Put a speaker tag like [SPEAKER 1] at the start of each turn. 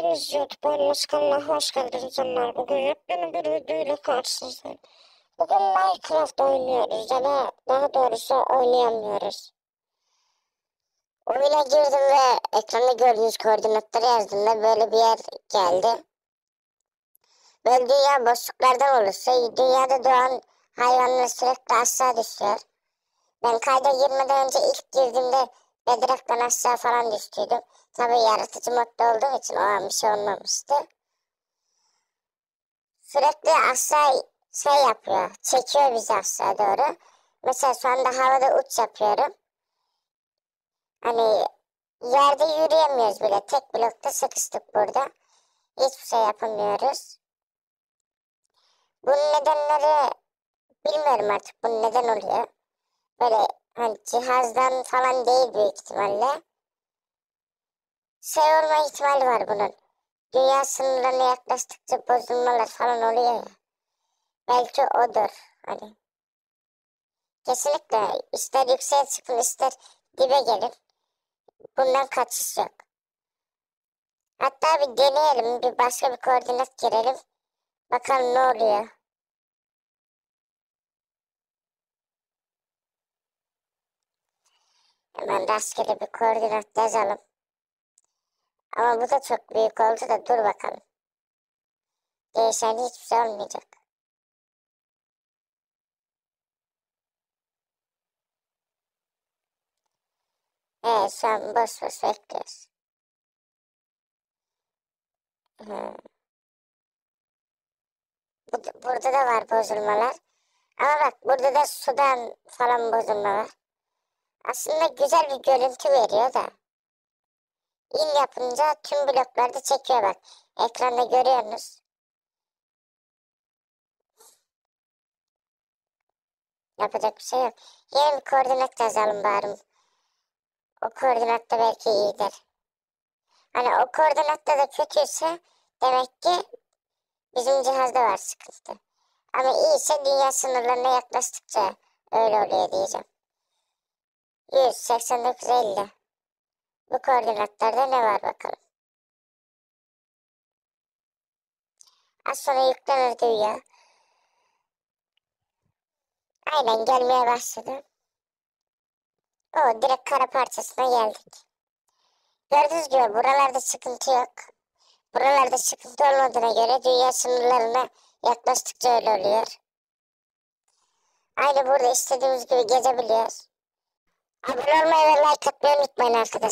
[SPEAKER 1] Hepiniz YouTube Oyunumuz kanalına hoş geldiniz canlar. Bugün yepyeni bir videoyla karşınızdayım. Bugün Minecraft oynuyoruz ya da daha doğrusu oynayamıyoruz. Oyuna girdim ve ekranda gördüğünüz koordinatları yazdığımda böyle bir yer geldi. Böyle dünya boşluklardan olursa dünyada doğan hayvanlar sürekli aşağı düşüyor. Ben kayda girmeden önce ilk girdiğimde Bedrock'tan aşağı falan düştüydüm. Tabii yaratıcı modda olduğum için o an bir şey olmamıştı. Sürekli aşağı şey yapıyor. Çekiyor bizi aşağı doğru. Mesela şu anda havada uç yapıyorum. Hani yerde yürüyemiyoruz bile. Tek blokta sıkıştık burada. Hiçbir şey yapamıyoruz. Bunun nedenleri bilmiyorum artık bunun neden oluyor. Böyle hani cihazdan falan değil büyük ihtimalle şey olma ihtimali var bunun. Dünya sınırlarına yaklaştıkça bozulmalar falan oluyor ya. Belki odur hani. Kesinlikle ister yükseğe çıkın ister dibe gelin. Bundan kaçış yok. Hatta bir deneyelim bir başka bir koordinat girelim. Bakalım ne oluyor. Hemen rastgele bir koordinat yazalım. Ama bu da çok büyük oldu da dur bakalım. Değişen hiçbir şey olmayacak. Evet şu an boş boş bekliyoruz. Hmm. Bu, burada da var bozulmalar. Ama bak burada da sudan falan bozulma var. Aslında güzel bir görüntü veriyor da. İn yapınca tüm bloklarda çekiyor bak. Ekranda görüyorsunuz. Yapacak bir şey yok. Yeni bir koordinat yazalım bari. O koordinat da belki iyidir. Hani o koordinatta da kötüyse demek ki bizim cihazda var sıkıntı. Ama iyiyse dünya sınırlarına yaklaştıkça öyle oluyor diyeceğim. 189 50. Bu koordinatlarda ne var bakalım. Az sonra yüklenir dünya. Aynen gelmeye başladı. O direkt kara parçasına geldik. Gördüğünüz gibi buralarda sıkıntı yok. Buralarda sıkıntı olmadığına göre dünya sınırlarına yaklaştıkça öyle oluyor. Aynı burada istediğimiz gibi gezebiliyoruz. Abone olmayı ve like atmayı unutmayın arkadaşlar.